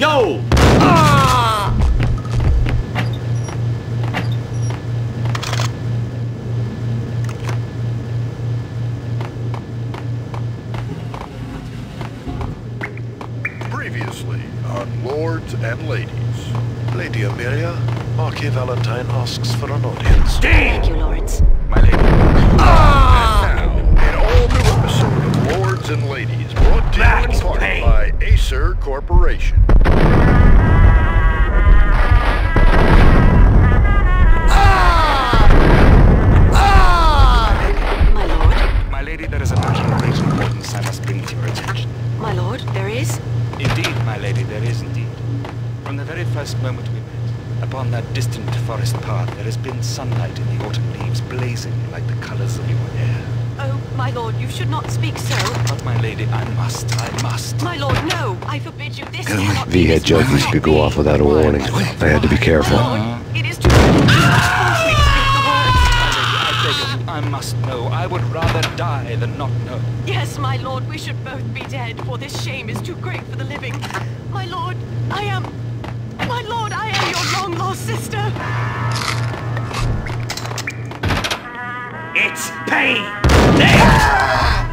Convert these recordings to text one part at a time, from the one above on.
Yo! Ah! Previously on Lords and Ladies. Lady Amelia, Marquis Valentine asks for an audience. Thank you, lords. Corporation. My lord. My lady, there is a matter of great importance I must bring to your attention. My lord, there is? Indeed, my lady, there is indeed. From the very first moment we met, upon that distant forest path, there has been sunlight in the autumn leaves my lord, you should not speak so. But, my lady, I must, I must. My lord, no. I forbid you. This cannot V be. had This must judgments could go off without a warning. I had to be careful. Lord, it is too late. You must force me to speak the words. My lady, I beg you, I must know. I would rather die than not know. Yes, my lord, we should both be dead, for this shame is too great for the living. My lord, I am... My lord, I am your long-lost sister. It's pain! Damn!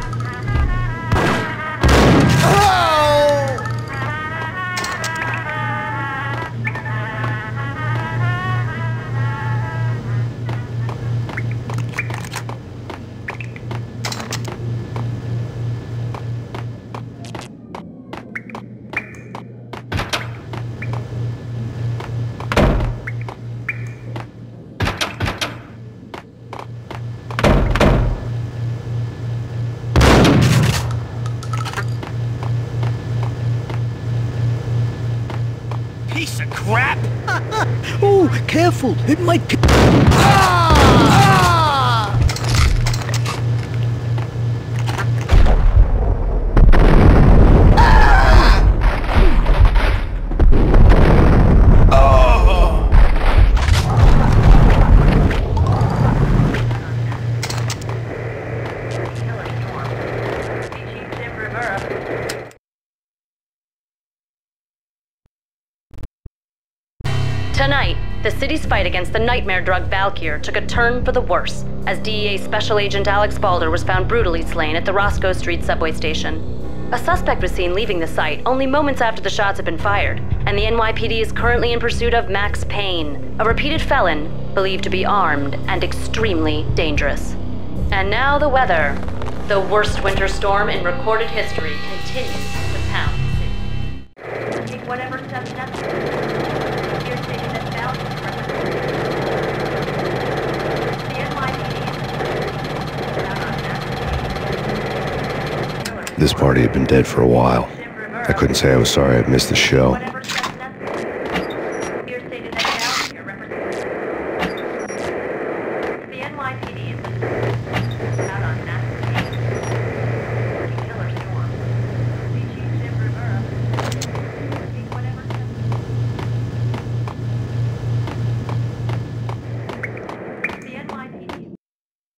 Piece of crap! Oh, careful! It might. Ah! Ah! Tonight, the city's fight against the nightmare drug Valkyr took a turn for the worse as DEA Special Agent Alex Balder was found brutally slain at the Roscoe Street subway station. A suspect was seen leaving the site only moments after the shots had been fired, and the NYPD is currently in pursuit of Max Payne, a repeated felon believed to be armed and extremely dangerous. And now the weather. The worst winter storm in recorded history continues to pound. Take whatever steps necessary. Here stated that Valkyr The NYPD This party had been dead for a while. I couldn't say I was sorry I'd missed the show.